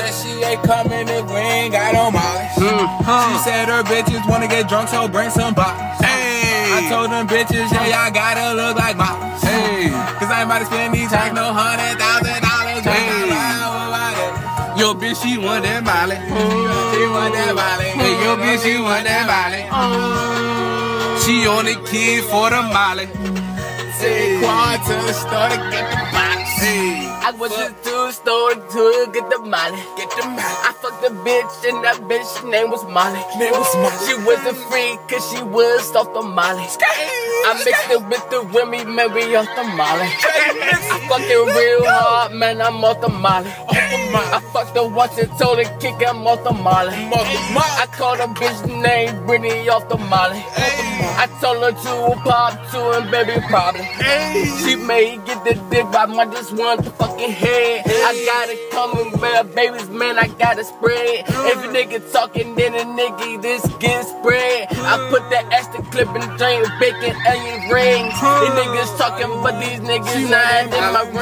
said she ain't coming if we ain't got no mileage. Mm, huh. She said her bitches wanna get drunk, so bring some bottles. Hey. I told them bitches, yeah, y'all gotta look like models. Hey. Cause I ain't about to spend these tax no hundred thousand dollars. Hey. Yo, bitch, she want that Molly. She want that Molly. Hey, yo, bitch, she want that Molly. She on the kid for the Molly. Say, quad to the store to get the box. Hey. I went to the store to get the Molly. Get the Molly. I fucked the bitch and that bitch name was Molly. Name was Molly. She was a freak cause she was off the Molly. I mixed it with the Remy, maybe off the Molly. I fucked it real hard, man, I'm off the Molly. I fucked the watch and told her kick I'm off the Molly. I called a bitch named Brittany off the Molly. I told her to pop to and baby problem. She may get the dick, but my just one fucking head. I got it coming, man, babies, man, I got it spread. If a nigga talking, then a nigga this get spread. I put that extra clip in the drain, bacon, onion rings. These niggas talking, but these niggas not in my ring.